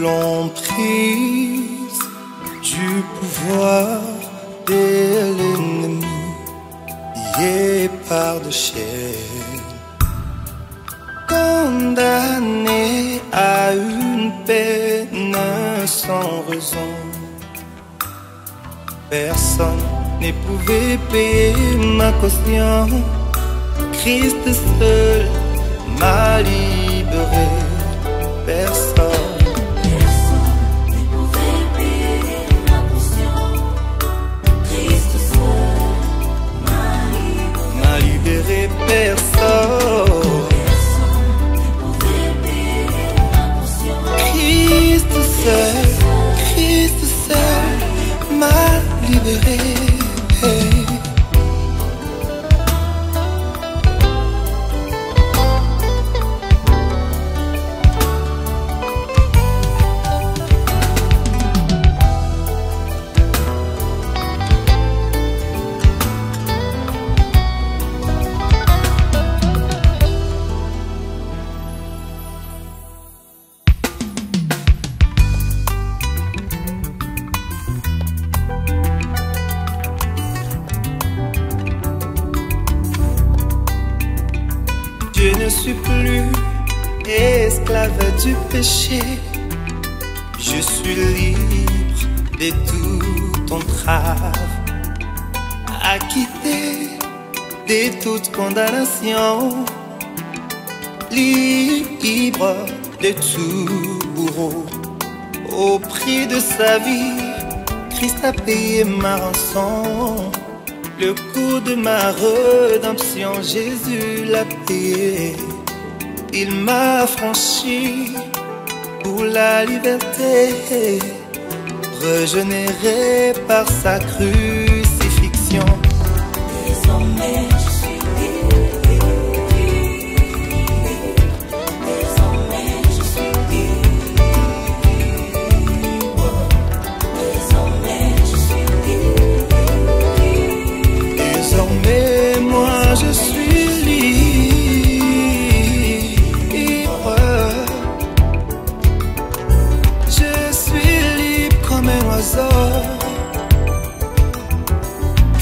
l'emprise du pouvoir de l'ennemi et par de chair. Condamné à une peine sans raison, personne ne pouvait payer ma caution. Christ seul m'a libéré. Seul, Christ seul m'a libéré. Suis plus esclave du péché. Je suis libre de toute entrave, acquitté de toute condamnation, libre de tout bourreau. Au prix de sa vie, Christ a payé ma rançon. Le coût de ma rédemption, Jésus l'a payé. Il m'a franchi pour la liberté, régénéré par sa crucifixion. Je suis libre. Je suis libre comme un oiseau.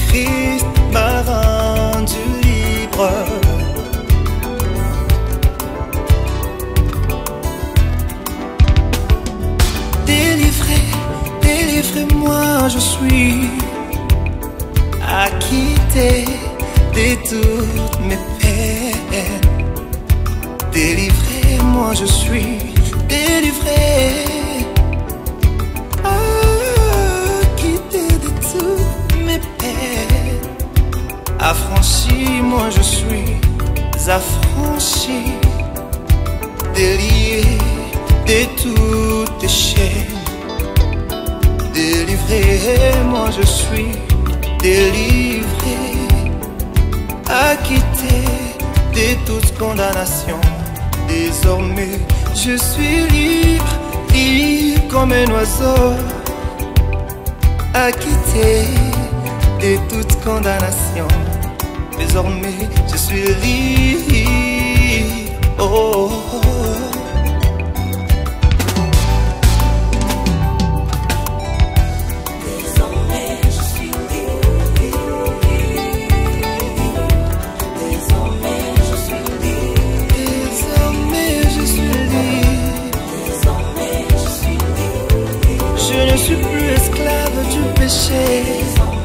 Christ m'a rendu libre. Délivré, délivrez-moi, je suis acquitté de toutes mes peines. Délivrez-moi, je suis délivré. Acquitté de toutes mes peines. Affranchi, moi je suis affranchi. Délié de toutes tes chaînes. Délivré, moi je suis délivré, acquitté de toute condamnation. Désormais, je suis libre, libre comme un oiseau, acquitté de toute condamnation. Désormais, je suis libre. Oh, oh, oh. Je ne suis plus esclave du péché.